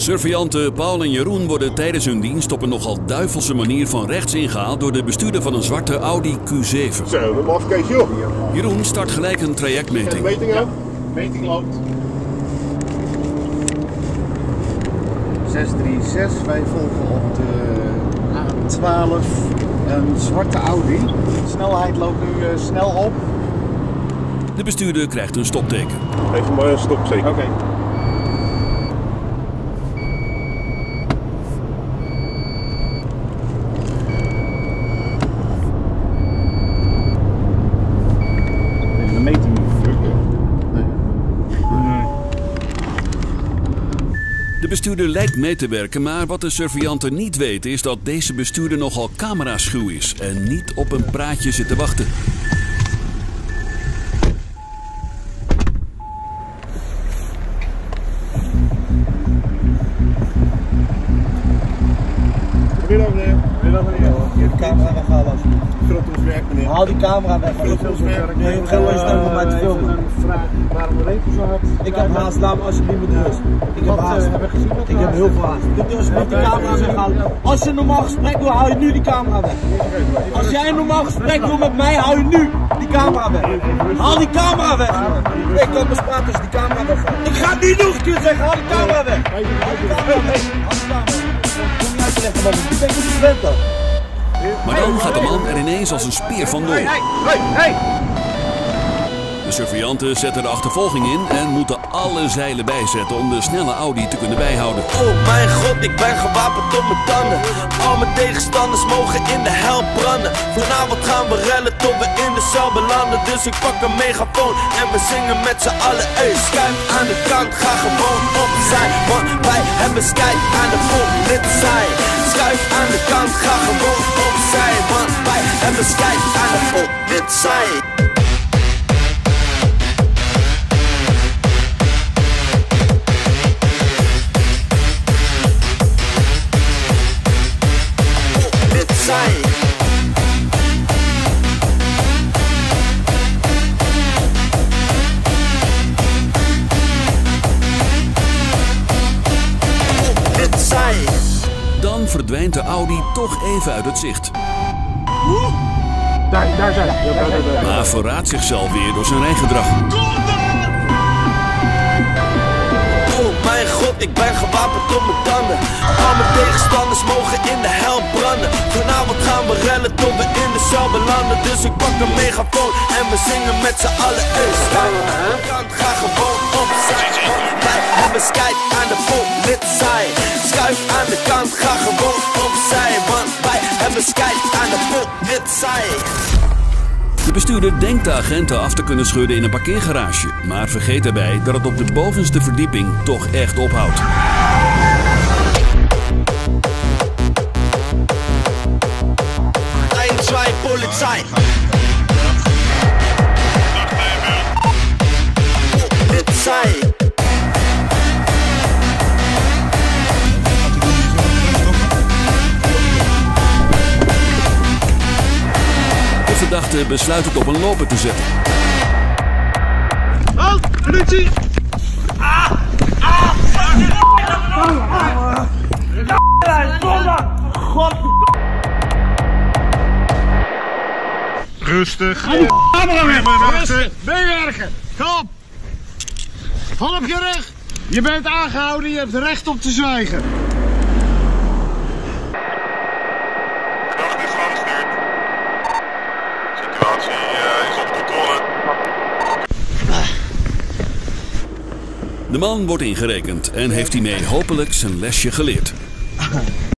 Surveillanten Paul en Jeroen worden tijdens hun dienst op een nogal duivelse manier van rechts ingehaald door de bestuurder van een zwarte Audi Q7. Zo, een mafkees joh. Jeroen start gelijk een trajectmeting. Meting aan? Meting loopt. 636, wij volgen op de A12 een zwarte Audi. De snelheid loopt nu eh, snel op. De bestuurder krijgt een stopteken. Even maar een stop zeker. Oké. De bestuurder lijkt mee te werken, maar wat de surveillanten niet weten is dat deze bestuurder nogal cameraschuw is en niet op een praatje zit te wachten. Goedemiddag meneer. Meneer. Hier de camera weghalen alsjeblieft. Grottoeswerk meneer. Haal die camera weg. Grottoeswerk. Nee, ik ga wel eens om mij te filmen. een vraag Ik heb haast, laat me alsjeblieft met rust. Ik heb haast. eh, Ik heb heel veel haast. Doe nu alsjeblieft die camera weghalen. Als je een normaal gesprek wil, haal je nu die camera weg. Als jij een normaal gesprek wil met mij, haal je nu die camera weg. Haal die camera weg. Ik kan bespraken als je die camera weg. Ik ga het niet nog een keer zeggen, haal die camera weg. Haal die camera weg. Haal die camera weg. Kom niet uitleggen wat ik doe. Ik ben niet gewend dan. Maar dan gaat de man er ineens als een speer vandoor. Hey, hey! De surveillanten zetten de achtervolging in en moeten alle zeilen bijzetten om de snelle Audi te kunnen bijhouden. Oh mijn god, ik ben gewapend tot mijn tanden. Al mijn tegenstanders mogen in de hel branden. Vanavond gaan we rellen tot we in de cel belanden. Dus ik pak een megafoon en we zingen met z'n allen. Ey, schuif aan de kant, ga gewoon opzij. Want wij hebben skijk aan de politie. Schuif aan de kant, ga gewoon opzij. Want wij hebben skijk aan de politie. Politie. Politie. Dan verdwijnt de Audi toch even uit het zicht. Daar, daar zijn ze. Maar verraadt zichzelf weer door zijn rijgedrag. Oh mijn god, ik ben gewapend tot mijn tanden. Al mijn tegenstanders mogen in de hel branden. We rellen tot we in de cel belanden. Dus ik pak een megafoon en we zingen met z'n allen. Hey, schuif aan ga gewoon opzij. Wij hebben skijk aan de politie. Schuif aan de kant, ga gewoon opzij. Want wij hebben skijk aan de politie. De bestuurder denkt de agenten af te kunnen schudden in een parkeergarage, maar vergeet daarbij dat het op de bovenste verdieping toch echt ophoudt. 1, 2, Polizei. Polizei. De verdachte besluit het op een loper te zetten. Halt! Politie! Rustig. Camera weg! Meewerken! Kom! Hand op je rug! Je bent aangehouden, je hebt recht op te zwijgen. Verdachte is aangestuurd. Situatie eh, is op controle. De man wordt ingerekend en heeft hiermee hopelijk zijn lesje geleerd.